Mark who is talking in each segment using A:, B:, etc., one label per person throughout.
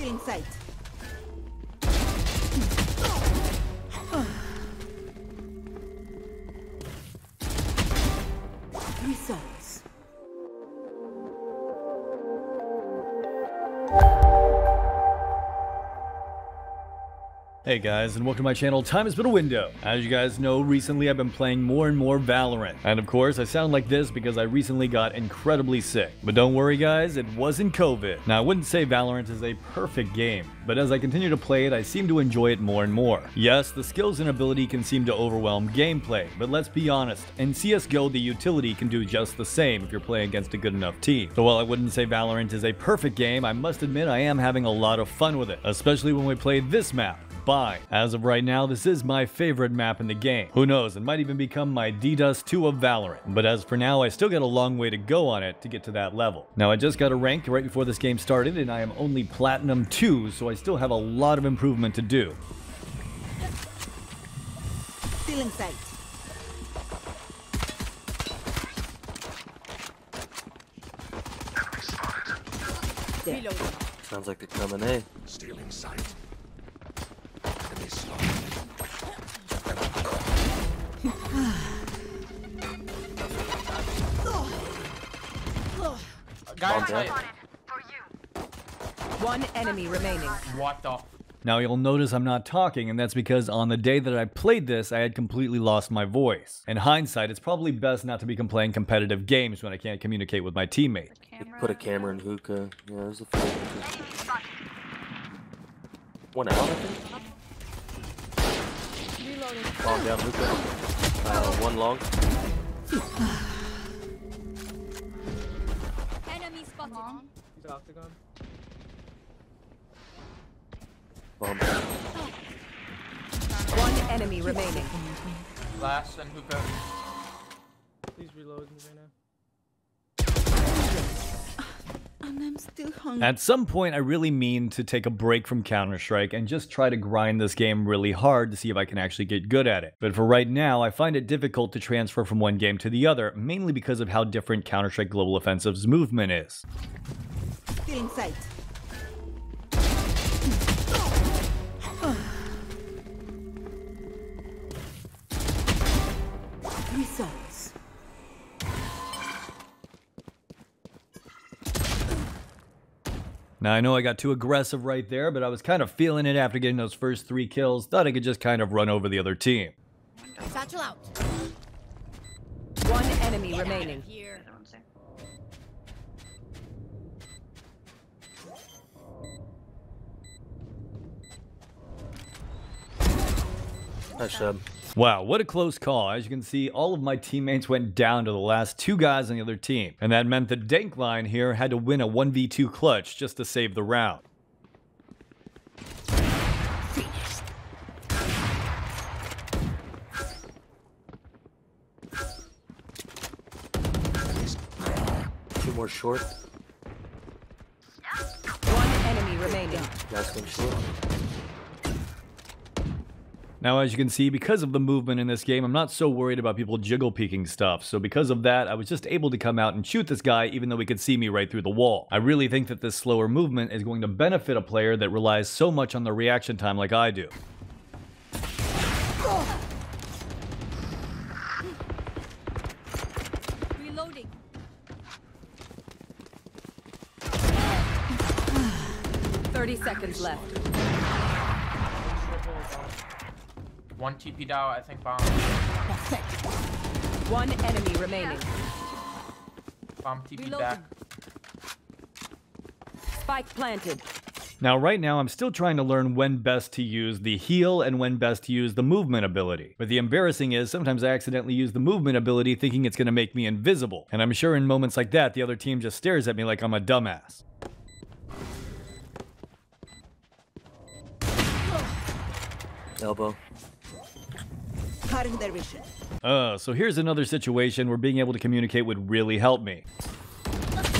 A: Still in sight.
B: Hey guys, and welcome to my channel, Time Is But A Window. As you guys know, recently I've been playing more and more Valorant. And of course, I sound like this because I recently got incredibly sick. But don't worry guys, it wasn't COVID. Now I wouldn't say Valorant is a perfect game, but as I continue to play it, I seem to enjoy it more and more. Yes, the skills and ability can seem to overwhelm gameplay, but let's be honest, in CSGO the utility can do just the same if you're playing against a good enough team. So while I wouldn't say Valorant is a perfect game, I must admit I am having a lot of fun with it, especially when we play this map. Bind. As of right now, this is my favorite map in the game. Who knows, it might even become my Dust 2 of Valorant. But as for now, I still got a long way to go on it to get to that level. Now, I just got a rank right before this game started, and I am only Platinum 2, so I still have a lot of improvement to do.
A: Still in sight.
C: Sounds like they're coming, eh?
D: Stealing sight.
E: Guys,
C: down.
E: like,
F: One enemy remaining.
E: what the?
B: Now you'll notice I'm not talking, and that's because on the day that I played this, I had completely lost my voice. In hindsight, it's probably best not to be playing competitive games when I can't communicate with my teammates.
C: You put a camera in hookah. Yeah, there's a few. One out, I think. Bomb down hookah. Uh, one long. Bomb.
F: One enemy remaining.
E: Last and hookah.
G: Please reload me right now.
A: I'm still hungry.
B: At some point, I really mean to take a break from Counter Strike and just try to grind this game really hard to see if I can actually get good at it. But for right now, I find it difficult to transfer from one game to the other, mainly because of how different Counter Strike Global Offensive's movement is.
A: Still in sight. Results.
B: Now, I know I got too aggressive right there, but I was kind of feeling it after getting those first three kills. Thought I could just kind of run over the other team.
F: Satchel out. One enemy remaining.
C: Nice job.
B: Wow, what a close call. As you can see, all of my teammates went down to the last two guys on the other team. And that meant the Dankline here had to win a 1v2 clutch just to save the round.
C: Two more short.
F: One enemy remaining.
C: Last one short.
B: Now, as you can see, because of the movement in this game, I'm not so worried about people jiggle peeking stuff. So because of that, I was just able to come out and shoot this guy even though he could see me right through the wall. I really think that this slower movement is going to benefit a player that relies so much on the reaction time like I do.
F: Reloading. Thirty seconds left.
E: One TP down, I think bomb.
F: One enemy remaining.
E: Bomb TP
F: Reloading.
E: back.
F: Spike planted.
B: Now, right now, I'm still trying to learn when best to use the heal and when best to use the movement ability. But the embarrassing is, sometimes I accidentally use the movement ability thinking it's going to make me invisible. And I'm sure in moments like that, the other team just stares at me like I'm a dumbass.
C: Elbow.
A: Cutting their vision.
B: Uh, so here's another situation where being able to communicate would really help me.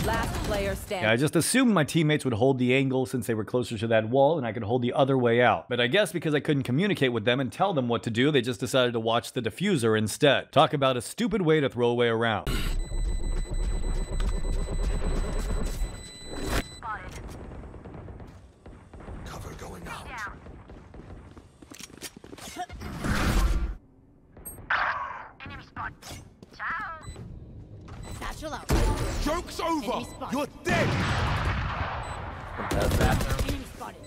F: Last player
B: Yeah, I just assumed my teammates would hold the angle since they were closer to that wall and I could hold the other way out. But I guess because I couldn't communicate with them and tell them what to do, they just decided to watch the diffuser instead. Talk about a stupid way to throw away a round.
D: out. Joke's over! You're dead!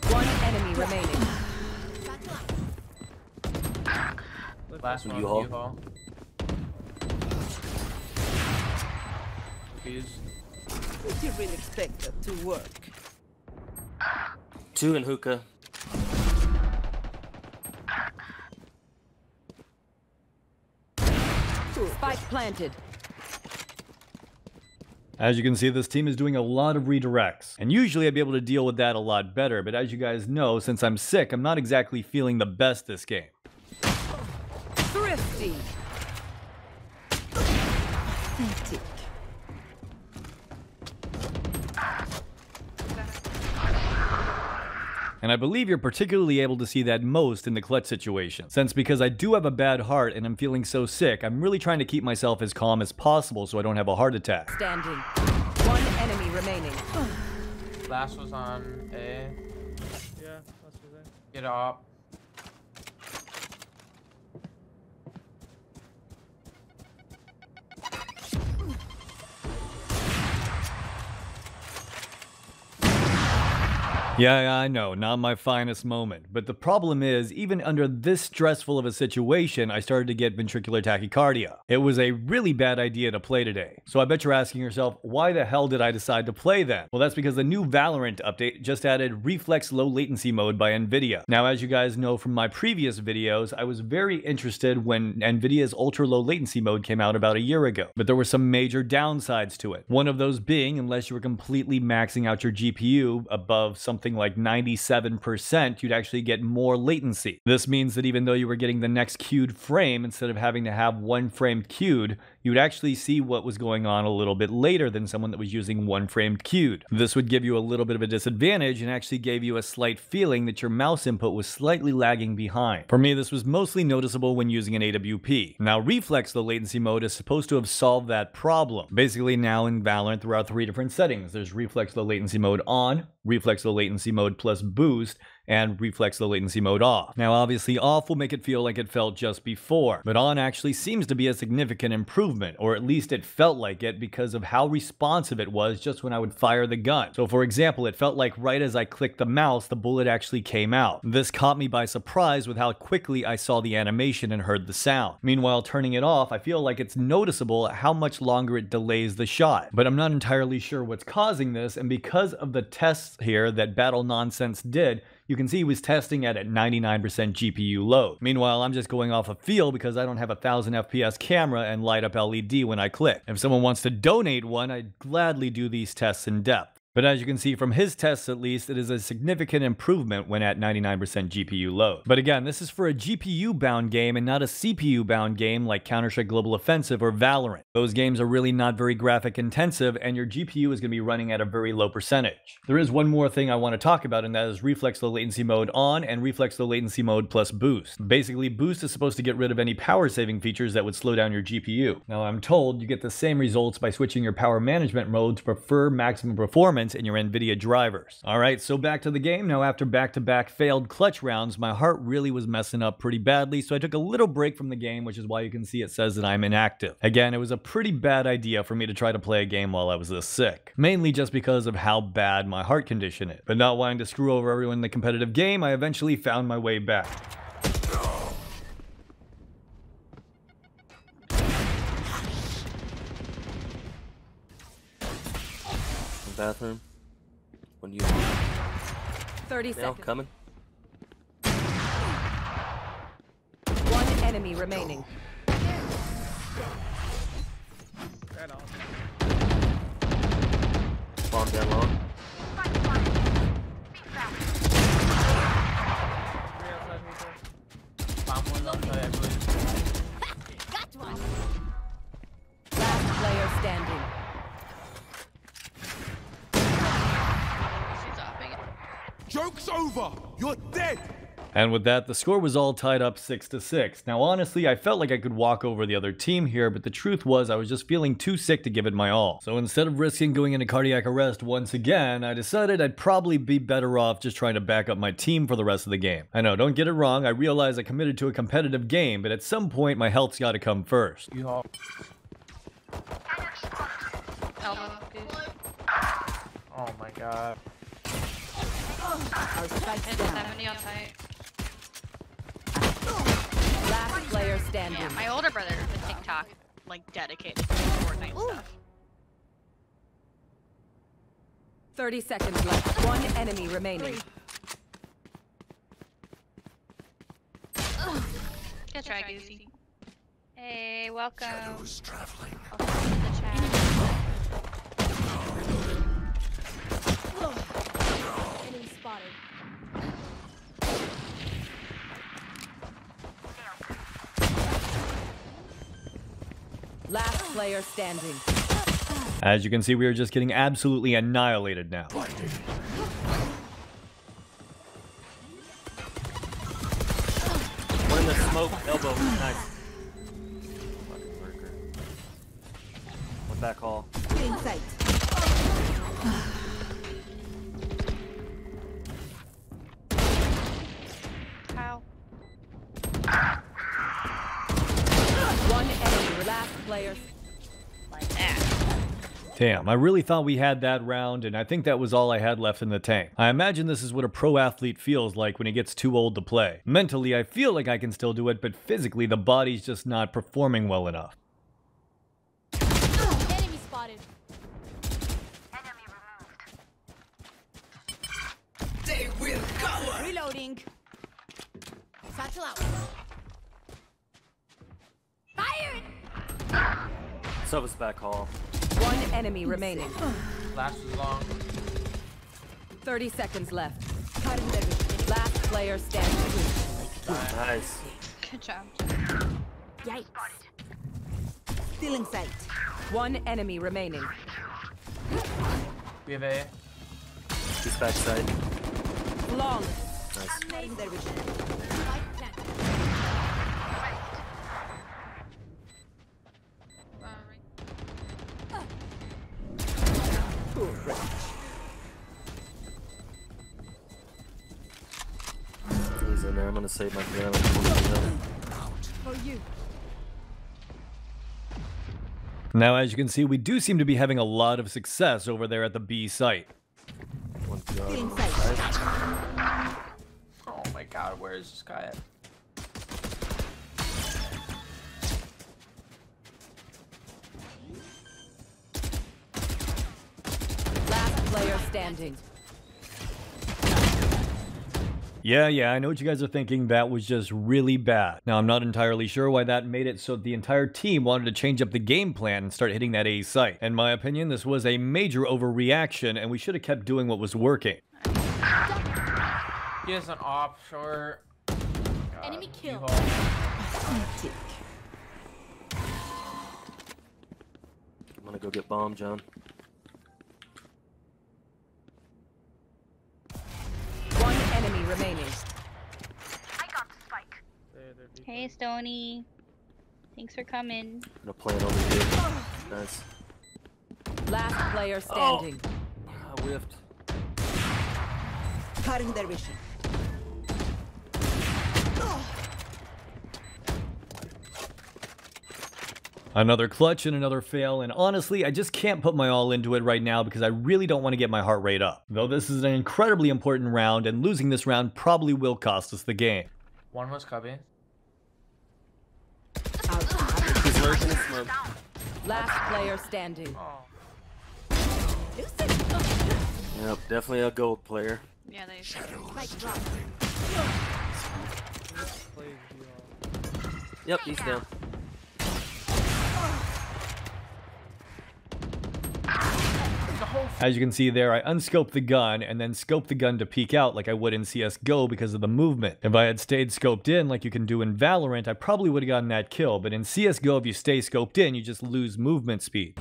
C: One.
H: Enemy.
F: One enemy remaining.
E: Last one,
C: U-Haul.
E: U-Haul. Please.
A: Did you really expect that to work?
C: Two in hookah.
F: Spike planted.
B: As you can see, this team is doing a lot of redirects. And usually I'd be able to deal with that a lot better, but as you guys know, since I'm sick, I'm not exactly feeling the best this game.
F: Thrifty.
B: And I believe you're particularly able to see that most in the clutch situation. Since because I do have a bad heart and I'm feeling so sick, I'm really trying to keep myself as calm as possible so I don't have a heart attack.
F: Standing. One enemy remaining.
E: Last was on A.
G: Yeah, that's what they.
E: Get up.
B: Yeah, I know, not my finest moment. But the problem is, even under this stressful of a situation, I started to get ventricular tachycardia. It was a really bad idea to play today. So I bet you're asking yourself, why the hell did I decide to play then? Well, that's because the new Valorant update just added reflex low latency mode by Nvidia. Now, as you guys know from my previous videos, I was very interested when Nvidia's ultra low latency mode came out about a year ago. But there were some major downsides to it. One of those being, unless you were completely maxing out your GPU above something like 97%, you'd actually get more latency. This means that even though you were getting the next queued frame, instead of having to have one frame queued, you would actually see what was going on a little bit later than someone that was using one framed queued. This would give you a little bit of a disadvantage and actually gave you a slight feeling that your mouse input was slightly lagging behind. For me, this was mostly noticeable when using an AWP. Now, Reflex low latency mode is supposed to have solved that problem. Basically, now in Valorant, there are three different settings. There's Reflex low latency mode on, Reflex low latency mode plus boost, and reflex low latency mode off. Now obviously off will make it feel like it felt just before, but on actually seems to be a significant improvement, or at least it felt like it because of how responsive it was just when I would fire the gun. So for example, it felt like right as I clicked the mouse, the bullet actually came out. This caught me by surprise with how quickly I saw the animation and heard the sound. Meanwhile, turning it off, I feel like it's noticeable how much longer it delays the shot, but I'm not entirely sure what's causing this, and because of the tests here that Battle Nonsense did, you can see he was testing at a 99% GPU load. Meanwhile, I'm just going off a feel because I don't have a 1000 FPS camera and light up LED when I click. If someone wants to donate one, I'd gladly do these tests in depth. But as you can see from his tests at least, it is a significant improvement when at 99% GPU load. But again, this is for a GPU bound game and not a CPU bound game like Counter-Strike Global Offensive or Valorant. Those games are really not very graphic intensive and your GPU is going to be running at a very low percentage. There is one more thing I want to talk about and that is reflex low latency mode on and reflex low latency mode plus boost. Basically, boost is supposed to get rid of any power saving features that would slow down your GPU. Now I'm told you get the same results by switching your power management mode to prefer maximum performance in your NVIDIA drivers. Alright, so back to the game. Now after back-to-back failed clutch rounds, my heart really was messing up pretty badly, so I took a little break from the game, which is why you can see it says that I'm inactive. Again, it was a pretty bad idea for me to try to play a game while I was this sick. Mainly just because of how bad my heart condition is. But not wanting to screw over everyone in the competitive game, I eventually found my way back.
C: Bathroom. One you
F: 30
C: now
F: seconds.
C: coming.
F: One enemy remaining.
C: Bomb down long.
D: Over! You're dead!
B: And with that, the score was all tied up 6 to 6. Now honestly, I felt like I could walk over the other team here, but the truth was I was just feeling too sick to give it my all. So instead of risking going into cardiac arrest once again, I decided I'd probably be better off just trying to back up my team for the rest of the game. I know, don't get it wrong, I realize I committed to a competitive game, but at some point my health's gotta come first.
E: You all.
I: Please.
E: Oh my god.
A: Our spike's down.
I: 70 on site.
F: Last player standing.
I: Yeah, my older brother is a TikTok, like, dedicated to Fortnite stuff.
F: 30 seconds left. One enemy remaining.
I: Good try, Goosey. Hey, welcome.
D: Shadows traveling.
I: Welcome
H: spotted.
F: Last player standing.
B: As you can see, we are just getting absolutely annihilated now.
C: One in the smoke, elbow. Nice. Fucking worker. One back hall.
A: In
B: Damn, I really thought we had that round, and I think that was all I had left in the tank. I imagine this is what a pro athlete feels like when he gets too old to play. Mentally, I feel like I can still do it, but physically, the body's just not performing well enough.
H: Oh, enemy spotted. Reloading. Satchel out. Fire!
C: Sova's back hall.
F: One enemy remaining.
E: Last was long.
F: 30 seconds left. Last player standing.
C: Nice.
I: Good job.
H: Yikes.
A: Still in sight.
F: One enemy remaining.
E: We have A.
C: He's backside.
F: Long.
C: Nice. He's in there. I'm gonna save my gun.
H: For you.
B: Now, as you can see, we do seem to be having a lot of success over there at the B site.
C: One
A: Still in
C: gun.
A: sight.
E: Oh my god, where is this guy at?
F: Last player standing.
B: Yeah, yeah, I know what you guys are thinking. That was just really bad. Now, I'm not entirely sure why that made it so the entire team wanted to change up the game plan and start hitting that A site. In my opinion, this was a major overreaction, and we should have kept doing what was working.
E: He has an offshore.
H: Enemy kill.
C: I'm gonna go get bomb, John.
I: Hey, Stony. Thanks for coming.
C: I'm gonna plant over here. Nice.
F: Last player oh. standing.
C: I whiffed.
A: Cutting their vision.
B: Another clutch and another fail, and honestly, I just can't put my all into it right now because I really don't want to get my heart rate up. Though this is an incredibly important round, and losing this round probably will cost us the game.
E: One was cubby.
C: Lurking in smoke.
F: Last player standing.
C: Yep, definitely a gold player.
I: Yeah, they.
H: Spike drop.
G: Plays you all.
C: Yep, he's down.
E: The whole
B: As you can see there, I unscoped the gun and then scoped the gun to peek out like I would in CSGO because of the movement. If I had stayed scoped in like you can do in Valorant, I probably would have gotten that kill, but in CSGO if you stay scoped in, you just lose movement speed.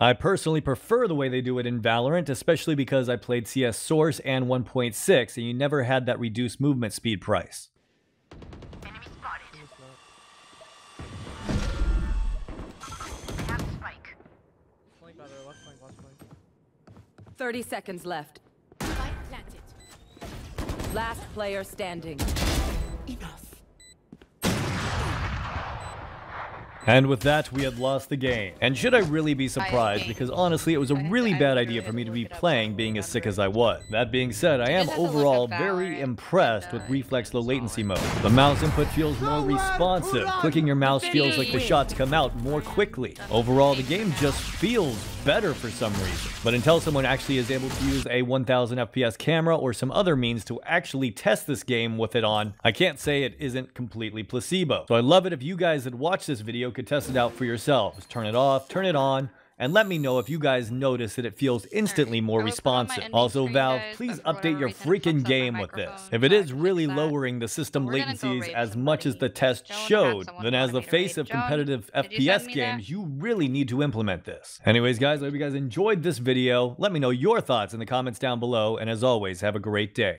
B: I personally prefer the way they do it in Valorant, especially because I played CS Source and 1.6 and you never had that reduced movement speed price.
F: 30 seconds left.
H: Spike planted.
F: Last player standing.
A: Enough.
B: And with that, we had lost the game. And should I really be surprised? Because honestly, it was a really bad idea for me to be playing being as sick as I was. That being said, I am
I: just have to look
B: overall very impressed with reflex low latency mode. The mouse input feels more responsive. Clicking your mouse feels like the shots come out more quickly. Overall, the game just feels better for some reason. But until someone actually is able to use a 1000 FPS camera or some other means to actually test this game with it on, I can't say it isn't completely placebo. So I'd love it if you guys that watch this video could test it out for yourselves. Turn it off, turn it on, and let me know if you guys notice that it feels instantly more
I: I will put on my
B: responsive. Also, Valve, please update your
I: whatever reason, it fucks
B: freaking game with this. If it is really lowering the system
I: We're gonna go
B: latencies as much as the test showed, then as the face of competitive FPS
I: send me that?
B: games, you really need to implement this. Anyways, guys, I hope you guys enjoyed this video. Let me know your thoughts in the comments down below, and as always, have a great day.